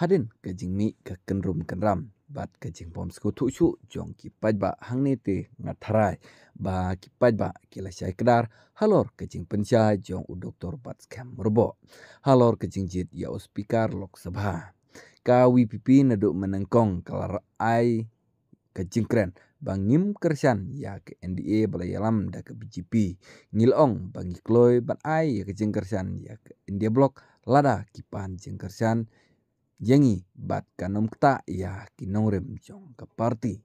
hadin ke jing mi ke kenrum kenram bat ke jing pom sku thu chu jong ki paj ba hang ni te ngatharai ba ki paj ba ki la shai kedar. Halor ke jing pensha jong u doktor bat skam merbo. Halor ke jing jit ya speaker lok sabha ka wpp na do menengkong kalar ai kren bang ngim kersan ya ke NDA bala yalam da ke BGP ngilong bang ikloy ban ai ya ke jing kersan ya ke India blok lada kipan jing jengi bat kanom kta ya kinongrem jong ke parti.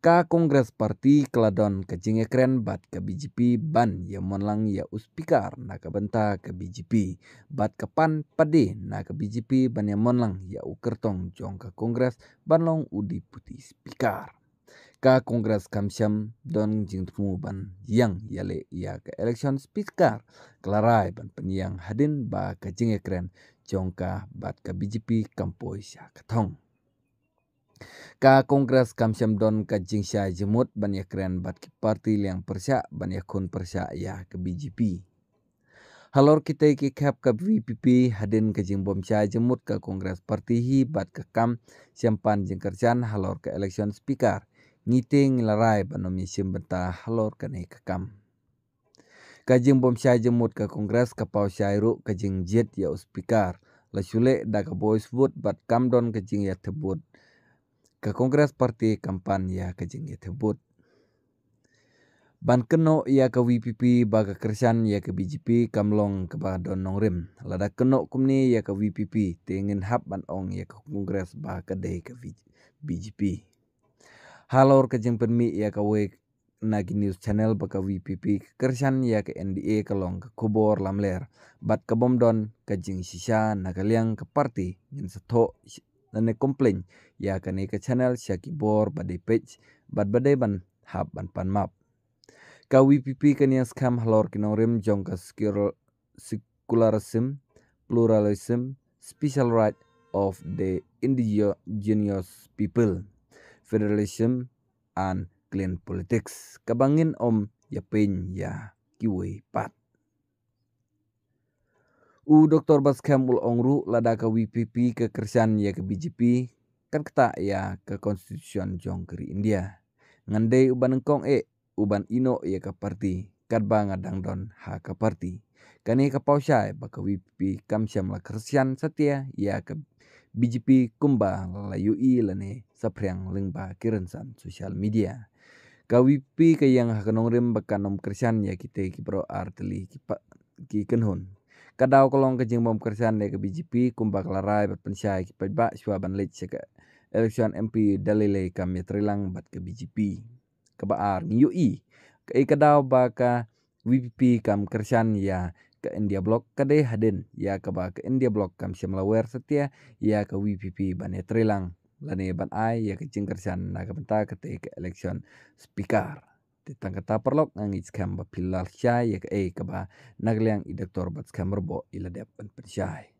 Ka kongres parti keladon ke jinge keren bat ke BJP ban ya monlang ya uspikar na ke benta ke BJP bat ke pan pade na ke BJP ban ya monlang ya ukertong jong ke kongres ban long udi putih spikar. Ka kongres kamsyam don jing ban yang yale ya ke election spikar kelarai ban penyang hadin ba ke jinge jongka bat ka BJP kampoi sya kathong. Ka kongres kam syam don ka jingsya jemut ban ya kren bat ki parti liang persya ban ya kun persya ya ke BJP. Halor kita ki kap ka VPP hadin ke jing bom sya jemut ka kongres parti hi bat ka kam syampan jing kerjan halor ke election speaker. Ngite ngilarai banom yisim benta halor ka ne ka kam. Kajing bom syai jemut ke kongres ke pau syai ru kajing jet ya uspikar. La syule da ke boys vote bat kamdon kajing ya tebut. Ke kongres parti kampan ya kajing ya tebut. Ban keno ya ke WPP baga kersan ya ke BJP kamlong ke badon nongrim. Lada keno kumni ya ke WPP tengin hap ban ong ya ke kongres ba ke deh ke BJP. Halor kajing permi ya ke wek nagi news channel baka VPP kersan ya ke NDA kalong ke kubor lamler. Bat ke bomdon ke jing sisa nagaliang ke party. Ngin seto nane komplain. Ya ke ne ke channel syaki bor badai page bat badai ban hab ban pan map. Ka VPP kania skam halor kinorim jong ke secularism pluralism special right of the indigenous people. Federalism and clean politics. Kabangin om ya pen ya kiwe pat. U doktor baskem ul ongru lada ka WPP ke kersan ya ke BJP kan kata ya ke konstitusi jong keri India. Ngande uban kong e uban ino ya ke parti. Kadba ngadang don ha ke parti. Kani ka pausai ba ke WPP kam syam la kersian setia ya ke BJP kumba la UI lane sapriang lengba kirensan sosial media kawipi ke yang hakanong rim bakanom kersan ya kita ki pro arteli ki pa ki kenhun. Kadau kolong ke jing bom kersan ya ke BJP kumbak larai bat pensyai ki pajba ban lech ke election MP dalile kam ya trilang bat ke BJP ke baar ni UI ke kadau ba ka WPP kam kersan ya ke India Block kade hadin ya ke ba ke India Block kam syamlawer setia ya ke WPP ban ya lani ban ai ya kecing benta kete ke election speaker. Titang kata perlok ngangi skam ba pilal syai ya ke e ke ba nagliang i doktor bat skam rebo ila dep ban pensyai